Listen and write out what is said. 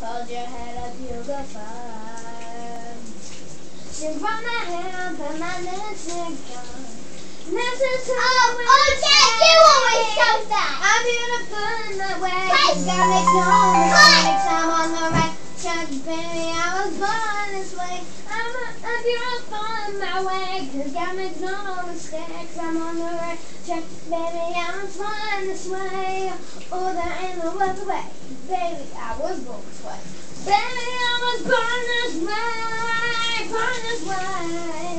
hold your head up, you'll go far. You run oh, my hair, put my lipstick on. Listen to Oh, the oh, Dad, you always show that. I'm beautiful in my way. Cut. Gotta make no mistakes. I'm on the right track, baby. I was born this way. I'm, a, I'm beautiful in my way. Cause gotta make no mistakes. I'm on the right track, baby. I was born this way. Oh, there ain't no other way. Baby, I was born this way. Baby, I was born this way. Born this way.